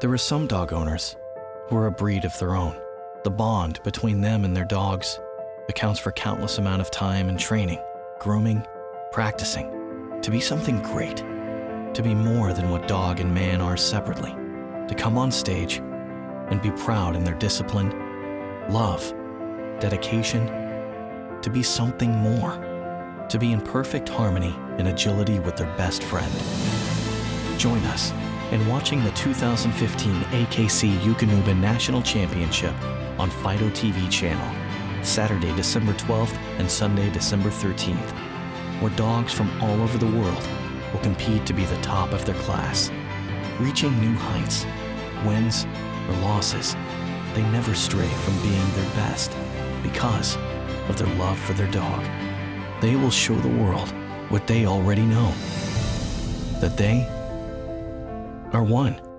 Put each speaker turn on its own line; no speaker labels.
There are some dog owners who are a breed of their own. The bond between them and their dogs accounts for countless amount of time and training, grooming, practicing to be something great, to be more than what dog and man are separately, to come on stage and be proud in their discipline, love, dedication, to be something more, to be in perfect harmony and agility with their best friend. Join us in watching the 2015 AKC Eukanuba National Championship on Fido TV channel, Saturday, December 12th and Sunday, December 13th, where dogs from all over the world will compete to be the top of their class, reaching new heights, wins or losses. They never stray from being their best because of their love for their dog. They will show the world what they already know that they are one.